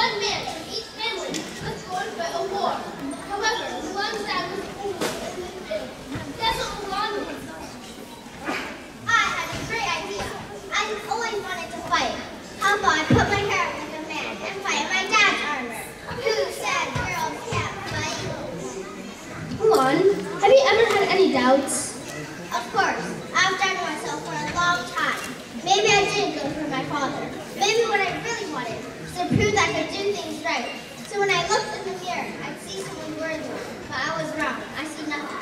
One man from each family was born by a war. However, one Zan was old and thin. That's what Mulan was. I had a great idea. I always wanted to fight. How about I put my hair up like a man and fight my dad's armor? Who said girls can't fight? Mulan, have you ever had any doubts? Of course. I've doubted myself for a long time. Maybe I didn't go for my father. Maybe what I really wanted to prove that I could do things right. So when I looked in the mirror, I'd see someone worthy, but I was wrong. I see nothing.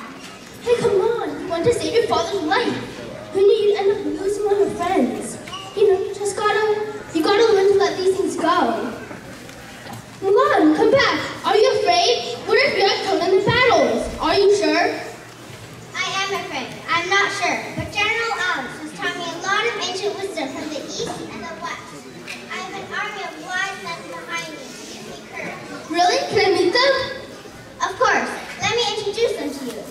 Hey, come on! You want to save your father's life. You knew you'd end up losing all your friends. You know, you just gotta, you gotta learn to let these things go. Mulan, come back! You.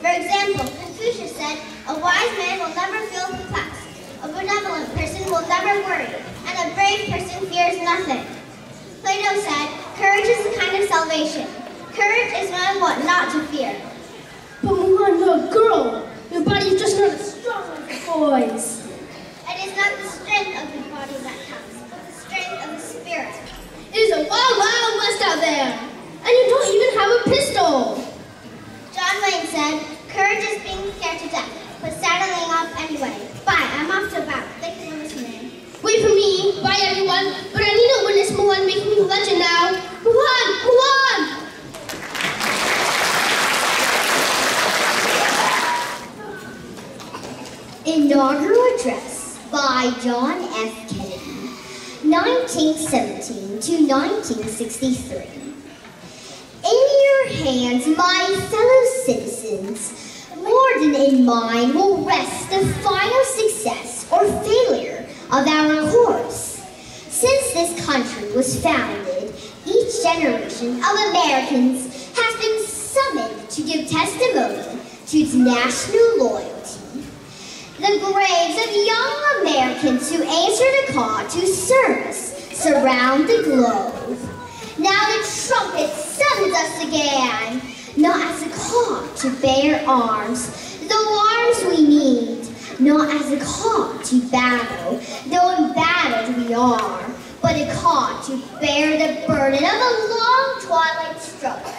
For example, Confucius said, a wise man will never feel perplexed. A benevolent person will never worry. And a brave person fears nothing. Plato said, courage is a kind of salvation. Courage is knowing what not to fear. But Mulan, you're a girl. Your body's just not as strong as the boys. It is not the strength of the body that counts, but the strength of the spirit. It is a wild, wild west out there. And you don't even have a pistol. John Wayne said, courage is being scared to death, but saddling up anyway. Bye, I'm off to battle. Thank you for listening. Wait for me. Bye, everyone. But I need to witness Mulan making me legend now. Mulan! Mulan! Inaugural Address by John F. Kennedy, 1917 to 1963. Hands, my fellow citizens, more than in mine will rest the final success or failure of our course. Since this country was founded, each generation of Americans has been summoned to give testimony to its national loyalty. The graves of young Americans who answered a call to service surround the globe. Now the trumpet summons us again, not as a call to bear arms, the arms we need, not as a call to battle, though embattled we are, but a call to bear the burden of a long twilight struggle,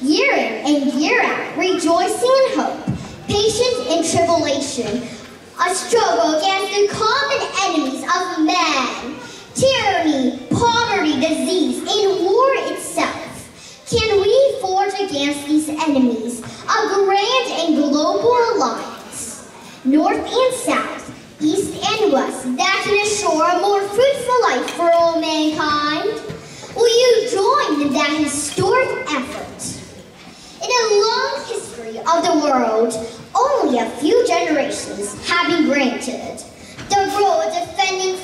year in and year out, rejoicing in hope, patient in tribulation, a struggle against the common enemies of man, tyranny, poverty, disease, and war itself. Can we forge against these enemies a grand and global alliance, north and south, east and west, that can assure a more fruitful life for all mankind? Will you join in that historic effort? In a long history of the world, only a few generations have been granted. The role of defending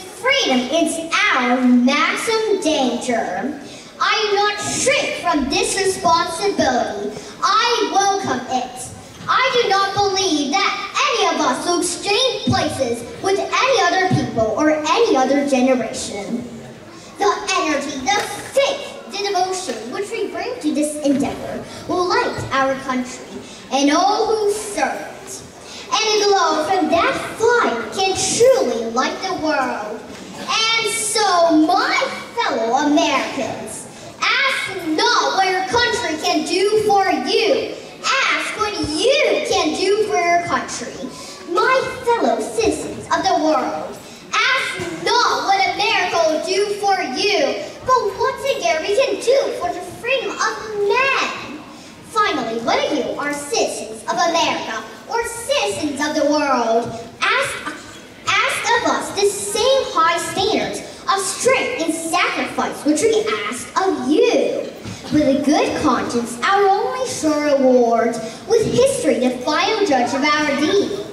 freedom our maximum danger. I do not shrink from this responsibility. I welcome it. I do not believe that any of us will exchange places with any other people or any other generation. The energy, the faith, the devotion which we bring to this endeavor will light our country and all who serve it. And a glow from that fire can truly light the world. Americans, ask not what your country can do for you. Ask what you can do for your country. My fellow citizens of the world, ask not what America will do for you, but what together we can do for the freedom of men. Finally, whether you are citizens of America or citizens of the world, ask, ask of us the same high standards of strength and sacrifice which we ask of you. With a good conscience, our only sure reward, with history the final judge of our deeds.